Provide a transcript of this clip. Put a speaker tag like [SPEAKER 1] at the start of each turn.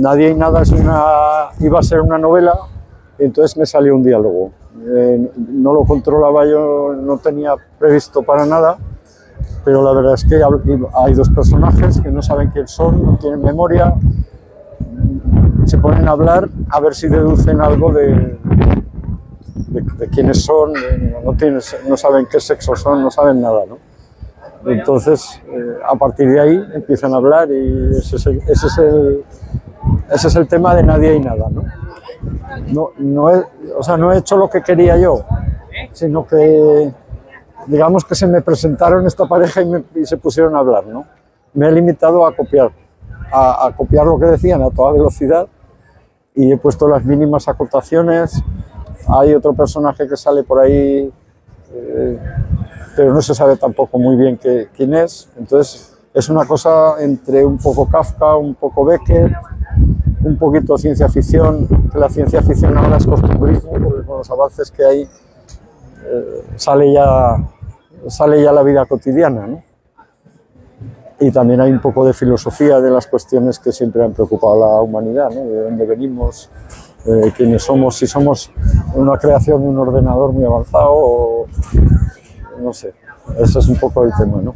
[SPEAKER 1] Nadie y nada es una, iba a ser una novela, entonces me salió un diálogo. Eh, no lo controlaba yo, no tenía previsto para nada, pero la verdad es que hay dos personajes que no saben quién son, no tienen memoria, se ponen a hablar a ver si deducen algo de, de, quiénes son, no, no saben qué sexo son, no saben nada. ¿no? Entonces, eh, a partir de ahí empiezan a hablar y ese es el, ese es el, ese es el tema de nadie y nada. ¿no? No, no, he, o sea, no he hecho lo que quería yo, sino que digamos que se me presentaron esta pareja y, me, y se pusieron a hablar. ¿no? Me he limitado a copiar, a, a copiar lo que decían a toda velocidad y he puesto las mínimas acotaciones. Hay otro personaje que sale por ahí, eh, pero no se sabe tampoco muy bien quién es. Entonces es una cosa entre un poco Kafka, un poco Becker, un poquito ciencia ficción. La ciencia ficción ahora es costumbrismo, porque con los avances que hay eh, sale, ya, sale ya la vida cotidiana. ¿no? y también hay un poco de filosofía de las cuestiones que siempre han preocupado a la humanidad, ¿no? de dónde venimos, eh, quiénes somos, si somos una creación de un ordenador muy avanzado o no sé, ese es un poco el tema. ¿no?